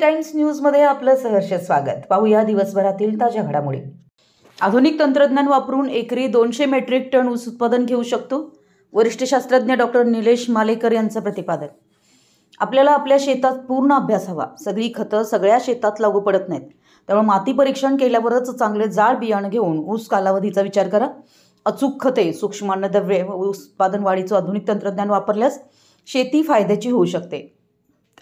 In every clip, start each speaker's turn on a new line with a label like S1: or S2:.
S1: Times न्यूजमध्ये आपलं सहर्ष स्वागत. पाहूया दिवसभरातील ताज्या घडामोडी. आधुनिक तंत्रज्ञान वापरून एकरी दोनशे मेट्रिक टन ऊस उत्पादन घेऊ शकतो? वरिष्ठ शास्त्रज्ञ डॉक्टर निलेश मालेकर यांचं प्रतिपादन. आपल्याला आपल्या शेतात पूर्ण अभ्यास हवा. सगळी खतं सगळ्या शेतात लागू पडत नाहीत. त्यामुळे माती परीक्षण केल्यावरच चांगले जाड बियाणं घेऊन ऊस कालावधीचा विचार करा. अचूक खते सूक्ष्म अन्नद्रव्य व उत्पादन वाढीचं आधुनिक तंत्रज्ञान वापरल्यास शेती फायद्याची होऊ शकते.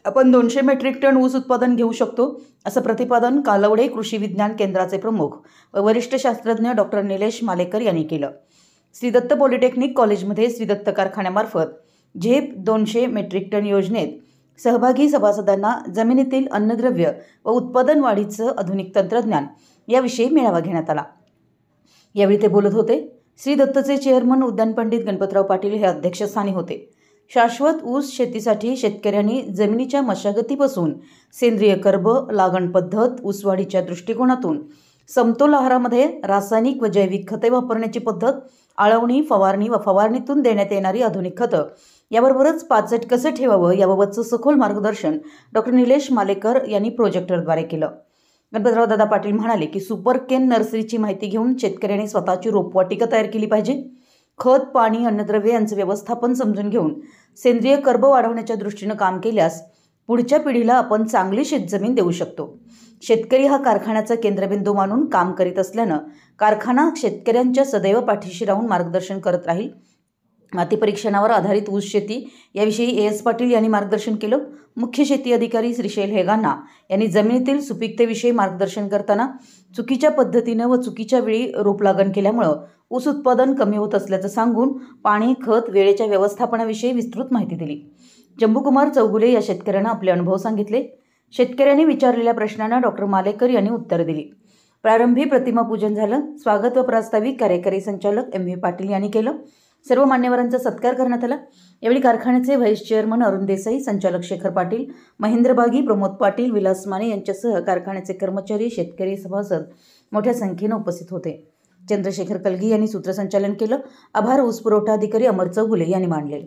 S1: आपण दोनशे मेट्रिक टन ऊस उत्पादन घेऊ शकतो असं प्रतिपादन कालवडे कृषी विज्ञान केंद्राचे प्रमुख व वरिष्ठ शास्त्रज्ञ डॉक्टर निलेश मालेकर यांनी केलं. श्रीदत्त पॉलिटेक्निक कॉलेजमध्ये श्रीदत्त कारखान्यामार्फत झेप दोनशे मेट्रिक टन योजनेत सहभागी सभासदांना जमिनीतील अन्नद्रव्य व उत्पादन वाढीचं आधुनिक तंत्रज्ञान याविषयी मेळावा घेण्यात आला. यावेळी ते बोलत होते श्री दत्तचे चेअरमन उद्यान पंडित गणपतराव पाटील हे अध्यक्षस्थानी होते. शाश्वत ऊस शेतीसाठी शेतकऱ्यांनी जमिनीच्या मशागतीपासून सेंद्रिय कर्ब लागण पद्धत ऊसवाढीच्या दृष्टिकोनातून समतोल आहारामध्ये रासायनिक व जैविक खते वापरण्याची पद्धत आळवणी फवारणी व फवारणीतून देण्यात येणारी आधुनिक खतं याबरोबरच पाचट कसं ठेवावं याबाबतचं सखोल मार्गदर्शन डॉक्टर निलेश मालेकर यांनी प्रोजेक्टरद्वारे केलं. गणपतराव दादा पाटील म्हणाले की सुपर केन नर्सरीची माहिती घेऊन शेतकऱ्यांनी स्वतःची रोपवाटिका तयार केली पाहिजे. खत पाणी अन्नद्रव्य यांचं व्यवस्थापन समजून घेऊन सेंद्रिय कर्ब वाढवण्याच्या दृष्टीनं काम केल्यास पुढच्या पिढीला आपण चांगली शेतजमीन देऊ शकतो. शेतकरी हा कारखान्याचा केंद्रबिंदू मानून काम करीत असल्यानं कारखाना शेतकऱ्यांच्या सदैव पाठीशी राहून मार्गदर्शन करत राहील. माती परीक्षणावर आधारित ऊस शेती. याविषयी ए. एस. पाटील यांनी मार्गदर्शन केलं. मुख्य शेती अधिकारी श्रीशैल हेगांना यांनी जमिनीतील सुपीकतेविषयी मार्गदर्शन करताना चुकीच्या पद्धतीनं व चुकीच्या वेळी रोप लागण केल्यामुळं ऊस उत्पादन कमी होत असल्याचं सांगून पाणी खत वेळेच्या व्यवस्थापनाविषयी विस्तृत माहिती दिली. जंबूकुमार चौगुले या शेतकऱ्यांना आपले अनुभव सांगितले. शेतकऱ्यांनी विचारलेल्या प्रश्नांना डॉक्टर मालेकर यांनी उत्तर दिली. प्रारंभी प्रतिमा पूजन झालं. स्वागत व प्रास्ताविक कार्यकारी संचालक एम व्ही पाटील यांनी केलं. सर्व मान्यवरांचा सत्कार करण्यात आला. यावेळी कारखान्याचे व्हाईस चेअरमन अरुण देसाई संचालक शेखर पाटील महेंद्र बागी प्रमोद पाटील विलास माने यांच्यासह कारखान्याचे कर्मचारी शेतकरी सभासद मोठ्या संख्येनं उपस्थित होते. चंद्रशेखर कलगी यांनी सूत्रसंचालन केलं. आभार ऊस पुरवठा अधिकारी अमर चौगुले यांनी मांडले.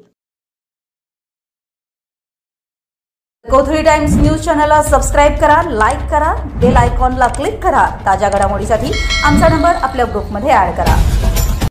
S1: कोथळी टाइम्स न्यूज चॅनलला सबस्क्राईब करा लाईक करा बेल आयकॉनला क्लिक करा. ताज्या घडामोडीसाठी आमचा नंबर आपल्या ग्रुपमध्ये ॲड करा.